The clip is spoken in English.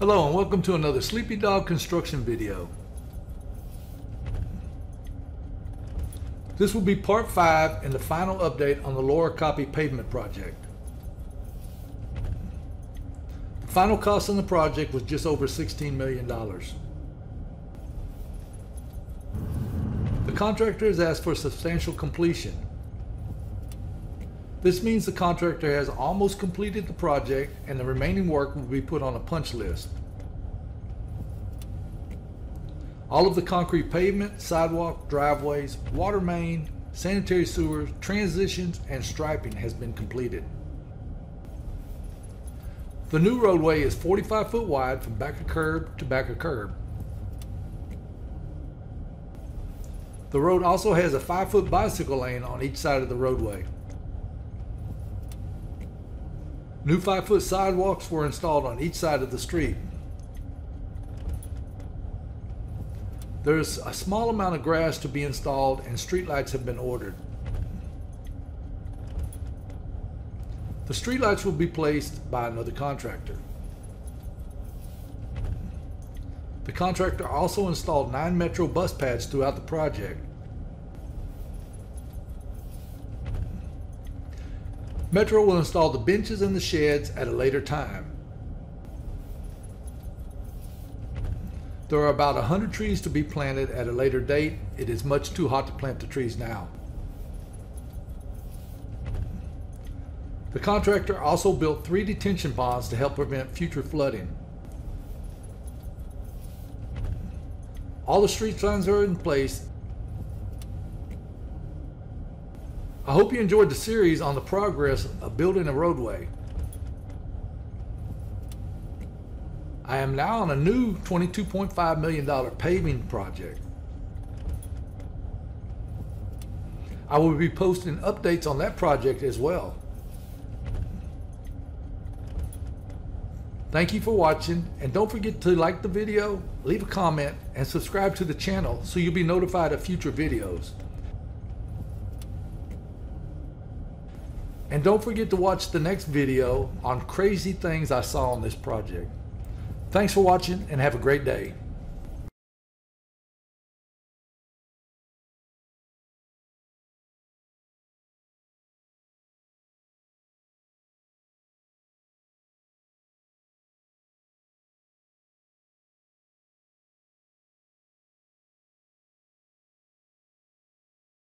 Hello and welcome to another Sleepydog construction video. This will be part 5 and the final update on the Laura Koppe pavement project. The final cost on the project was just over $16 million. The contractor has asked for substantial completion. This means the contractor has almost completed the project and the remaining work will be put on a punch list. All of the concrete pavement, sidewalk, driveways, water main, sanitary sewers, transitions, and striping has been completed. The new roadway is 45 foot wide from back of curb to back of curb. The road also has a 5 foot bicycle lane on each side of the roadway. New 5 foot sidewalks were installed on each side of the street. There's a small amount of grass to be installed and streetlights have been ordered. The streetlights will be placed by another contractor. The contractor also installed nine Metro bus pads throughout the project. Metro will install the benches and the sheds at a later time. There are about 100 trees to be planted at a later date. It is much too hot to plant the trees now. The contractor also built three detention ponds to help prevent future flooding. All the street signs are in place. I hope you enjoyed the series on the progress of building a roadway. I am now on a new $22.5 million paving project. I will be posting updates on that project as well. Thank you for watching and don't forget to like the video, leave a comment, and subscribe to the channel so you'll be notified of future videos. And don't forget to watch the next video on crazy things I saw on this project. Thanks for watching and have a great day.